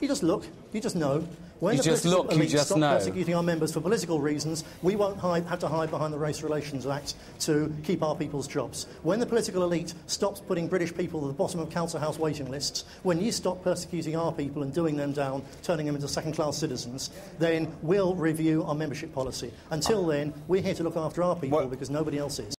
You just look, you just know. When You the just political look, you elite just stop know. persecuting our members for political reasons, we won't hide, have to hide behind the Race Relations Act to keep our people's jobs. When the political elite stops putting British people at the bottom of council house waiting lists, when you stop persecuting our people and doing them down, turning them into second-class citizens, then we'll review our membership policy. Until then, we're here to look after our people well, because nobody else is.